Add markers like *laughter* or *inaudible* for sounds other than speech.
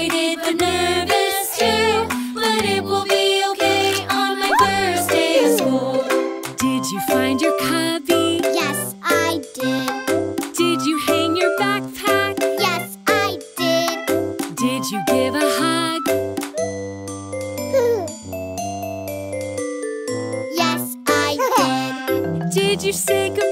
excited but nervous too. But it will be okay on my first day of school. Did you find your cubby? Yes, I did. Did you hang your backpack? Yes, I did. Did you give a hug? yes, I did. *laughs* Did you say goodbye?